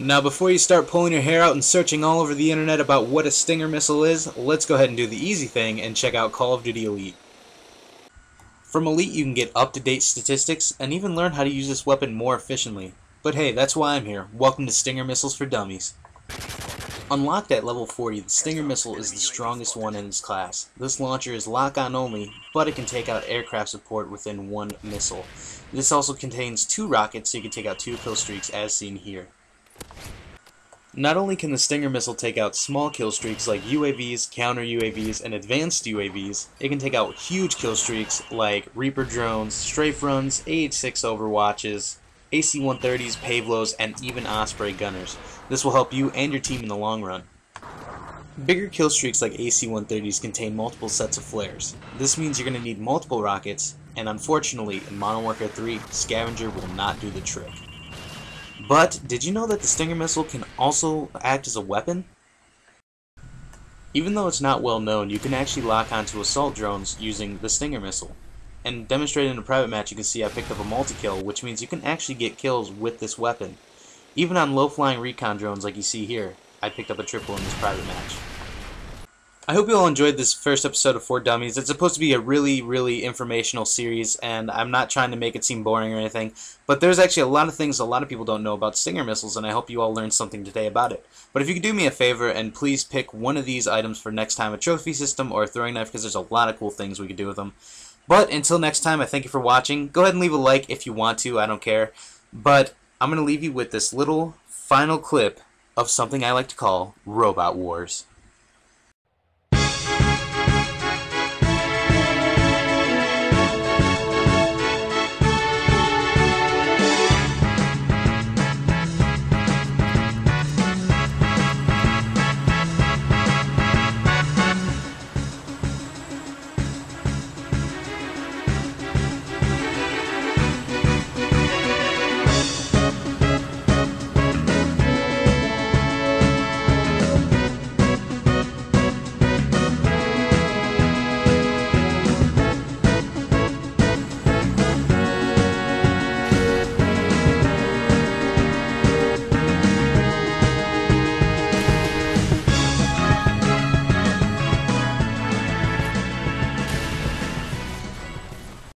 Now before you start pulling your hair out and searching all over the internet about what a Stinger missile is, let's go ahead and do the easy thing and check out Call of Duty Elite. From Elite you can get up-to-date statistics and even learn how to use this weapon more efficiently. But hey, that's why I'm here. Welcome to Stinger Missiles for Dummies. Unlocked at level 40, the Stinger missile is the strongest one in its class. This launcher is lock-on only, but it can take out aircraft support within one missile. This also contains two rockets, so you can take out two kill streaks as seen here. Not only can the Stinger missile take out small kill streaks like UAVs, counter UAVs, and advanced UAVs, it can take out huge kill streaks like Reaper drones, strafe runs, AH-6 overwatches, AC-130s, Pave Lows, and even Osprey gunners. This will help you and your team in the long run. Bigger kill streaks like AC-130s contain multiple sets of flares. This means you're going to need multiple rockets, and unfortunately, in Modern Warfare 3, Scavenger will not do the trick. But, did you know that the Stinger missile can also act as a weapon? Even though it's not well known, you can actually lock onto assault drones using the Stinger missile. And demonstrated in a private match, you can see I picked up a multi-kill, which means you can actually get kills with this weapon. Even on low-flying recon drones like you see here, I picked up a triple in this private match. I hope you all enjoyed this first episode of For Dummies. It's supposed to be a really, really informational series, and I'm not trying to make it seem boring or anything, but there's actually a lot of things a lot of people don't know about Stinger missiles, and I hope you all learned something today about it. But if you could do me a favor and please pick one of these items for next time, a trophy system or a throwing knife, because there's a lot of cool things we could do with them. But until next time, I thank you for watching. Go ahead and leave a like if you want to, I don't care. But I'm going to leave you with this little final clip of something I like to call Robot Wars.